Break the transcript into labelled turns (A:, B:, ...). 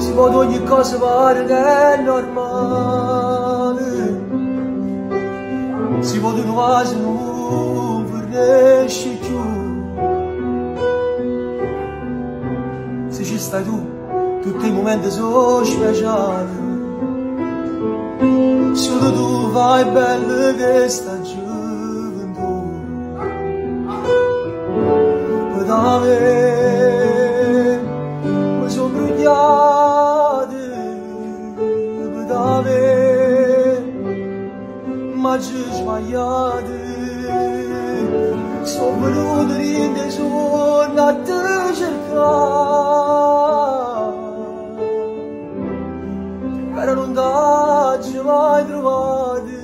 A: si vado ogni cosa che è normale. Si vado in vasi non vorresti più. Se ci stai tu tutti i momenti sono speciali. Solo tu vai bella che sta gioventù. Poi da me poi da me ma ci sbagliate sono venuto in dei giorni a te cercare però non daggi mai trovate